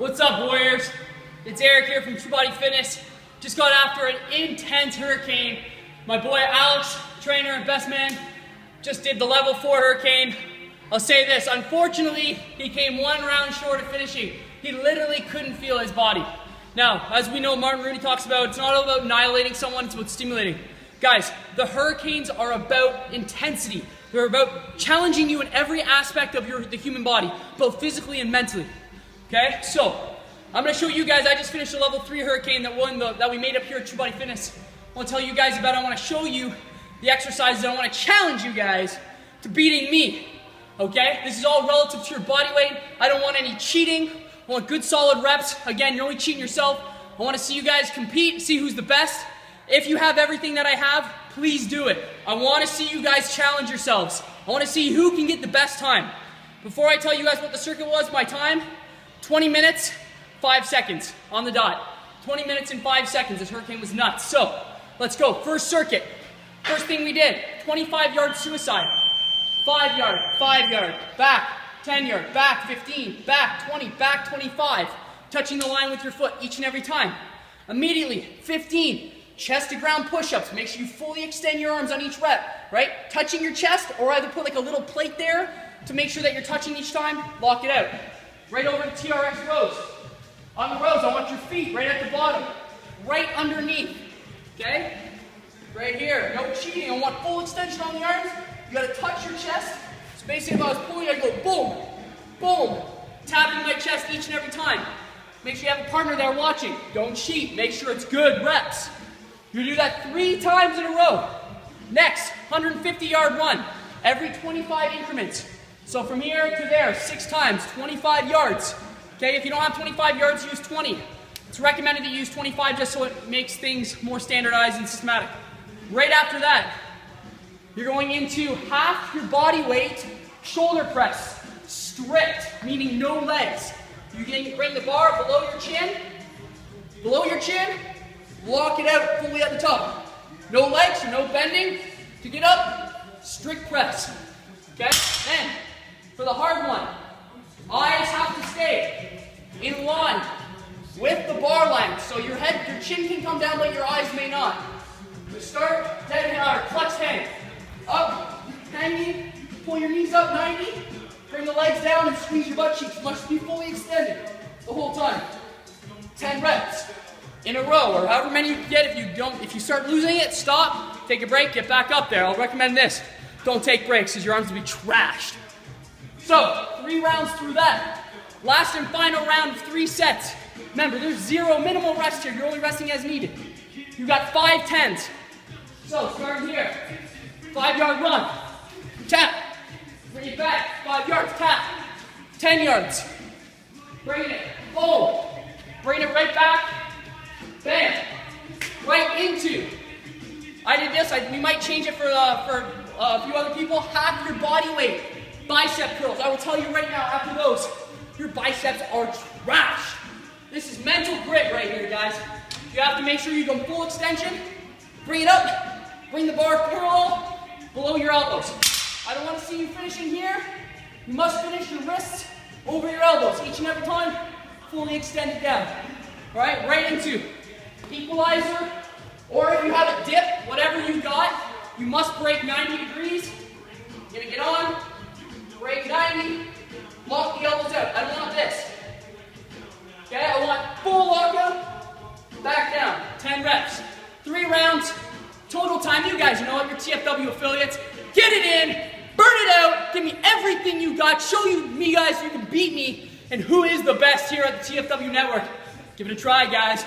What's up, Warriors? It's Eric here from Tru Body Fitness. Just got after an intense hurricane. My boy Alex, trainer and best man, just did the level four hurricane. I'll say this, unfortunately, he came one round short of finishing. He literally couldn't feel his body. Now, as we know, Martin Rooney talks about, it's not all about annihilating someone, it's about stimulating. Guys, the hurricanes are about intensity. They're about challenging you in every aspect of your, the human body, both physically and mentally. Okay, so I'm gonna show you guys, I just finished a level three hurricane that won the, that we made up here at Tru Body Fitness. I wanna tell you guys about, I wanna show you the exercises, I wanna challenge you guys to beating me. Okay, this is all relative to your body weight. I don't want any cheating. I want good solid reps. Again, you're only cheating yourself. I wanna see you guys compete, see who's the best. If you have everything that I have, please do it. I wanna see you guys challenge yourselves. I wanna see who can get the best time. Before I tell you guys what the circuit was, my time, 20 minutes, 5 seconds on the dot. 20 minutes and 5 seconds. This hurricane was nuts. So, let's go. First circuit. First thing we did, 25 yard suicide. 5 yard, 5 yard, back, 10 yard, back 15, back 20, back 25. Touching the line with your foot each and every time. Immediately, 15, chest to ground push-ups. Make sure you fully extend your arms on each rep, right? Touching your chest or either put like a little plate there to make sure that you're touching each time, lock it out. Right over the TRX rows. On the rows, I want your feet right at the bottom, right underneath, okay? Right here, no cheating. I want full extension on the arms. You gotta touch your chest. So basically if I was pulling, I'd go boom, boom, tapping my chest each and every time. Make sure you have a partner there watching. Don't cheat, make sure it's good reps. You do that three times in a row. Next, 150 yard run, every 25 increments. So from here to there, six times, 25 yards. Okay, if you don't have 25 yards, use 20. It's recommended to use 25 just so it makes things more standardized and systematic. Right after that, you're going into half your body weight shoulder press. Strict, meaning no legs. You can bring the bar below your chin, below your chin, lock it out fully at the top. No legs, no bending. To get up, strict press. Okay? Then, for the hard one, eyes have to stay in line with the bar length. So your head, your chin can come down, but your eyes may not. So start dead hard, flex hand. Up, hanging, pull your knees up 90, bring the legs down and squeeze your butt cheeks. Must be fully extended the whole time. 10 reps in a row, or however many you get. If you don't, if you start losing it, stop, take a break, get back up there. I'll recommend this. Don't take breaks because your arms will be trashed. So, three rounds through that. Last and final round of three sets. Remember, there's zero minimal rest here. You're only resting as needed. You got five tens. So, starting here. Five yard run. Tap. Bring it back. Five yards. Tap. Ten yards. Bring it. Hold. Bring it right back. Bam. Right into. I did this. I, we might change it for, uh, for uh, a few other people. Half your body weight. Bicep curls. I will tell you right now, after those, your biceps are trash. This is mental grit right here, guys. You have to make sure you're go full extension. Bring it up. Bring the bar parallel below your elbows. I don't want to see you finishing here. You must finish your wrists over your elbows each and every time. Fully extended down. All right, right into equalizer, or if you have a dip, whatever you've got, you must break 90 degrees. You're gonna get on, 10 reps. Three rounds, total time. You guys, you know what, your TFW affiliates, get it in, burn it out, give me everything you got, show you me guys you can beat me, and who is the best here at the TFW network. Give it a try, guys.